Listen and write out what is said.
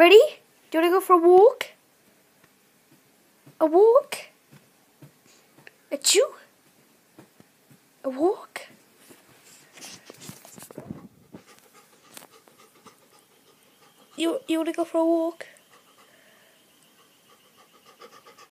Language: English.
Freddy, do you want to go for a walk? A walk? A chew? A walk? You you want to go for a walk?